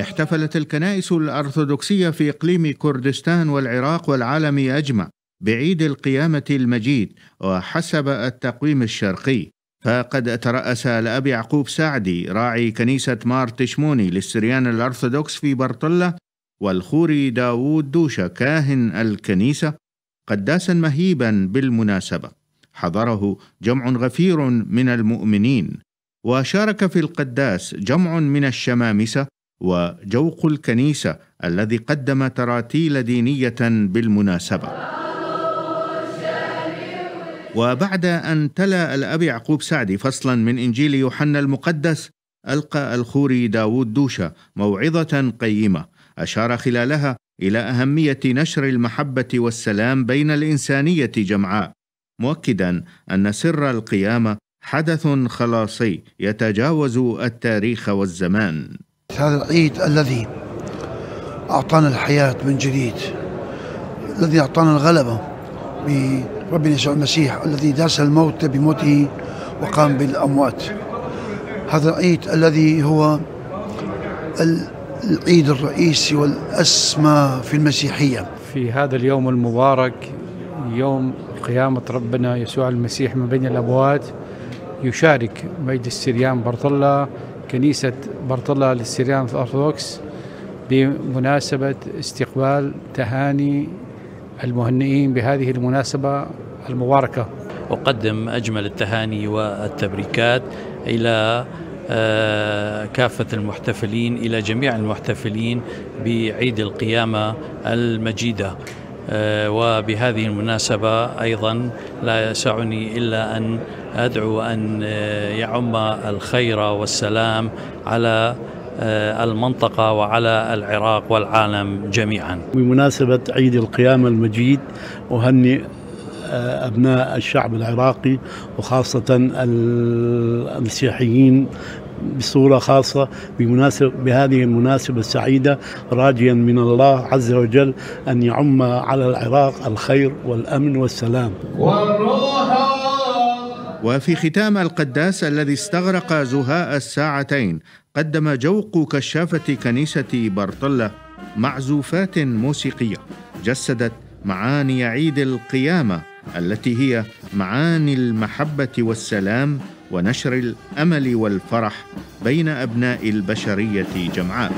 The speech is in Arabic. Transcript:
احتفلت الكنائس الأرثوذكسية في إقليم كردستان والعراق والعالم أجمع بعيد القيامة المجيد وحسب التقويم الشرقي. فقد ترأس الأب يعقوب سعدي راعي كنيسة مار تشموني للسريان الأرثوذكس في برطلة والخوري داوود دوشة كاهن الكنيسة قداسا مهيبا بالمناسبة. حضره جمع غفير من المؤمنين. وشارك في القداس جمع من الشمامسة وجوق الكنيسة الذي قدم تراتيل دينية بالمناسبة. وبعد أن تلا الأب يعقوب سعدي فصلا من إنجيل يوحنا المقدس ألقى الخوري داود دوشة موعظة قيمة أشار خلالها إلى أهمية نشر المحبة والسلام بين الإنسانية جمعاء مؤكدا أن سر القيامة حدث خلاصي يتجاوز التاريخ والزمان. هذا العيد الذي أعطانا الحياة من جديد الذي أعطانا الغلبة بربنا يسوع المسيح الذي داس الموت بموته وقام بالأموات. هذا العيد الذي هو العيد الرئيسي والأسمى في المسيحية. في هذا اليوم المبارك يوم قيامة ربنا يسوع المسيح من بين الأموات يشارك مجد السريان برطلة كنيسة برطلة للسريان الأرثوذكس بمناسبة استقبال تهاني المهنئين بهذه المناسبة المباركة. أقدم أجمل التهاني والتبريكات إلى آه، كافة المحتفلين إلى جميع المحتفلين بعيد القيامة المجيدة. وبهذه المناسبة أيضا لا يسعني إلا أن أدعو أن آه، يعم الخير والسلام على المنطقة وعلى العراق والعالم جميعا. بمناسبة عيد القيامة المجيد أهنئ أبناء الشعب العراقي وخاصة المسيحيين بصورة خاصة بمناسبة بهذه المناسبة السعيدة راجيا من الله عز وجل أن يعم على العراق الخير والأمن والسلام. وفي ختام القداس الذي استغرق زهاء الساعتين قدم جوق كشافة كنيسة برطلة معزوفات موسيقية جسدت معاني عيد القيامة التي هي معاني المحبة والسلام ونشر الأمل والفرح بين أبناء البشرية جمعاء.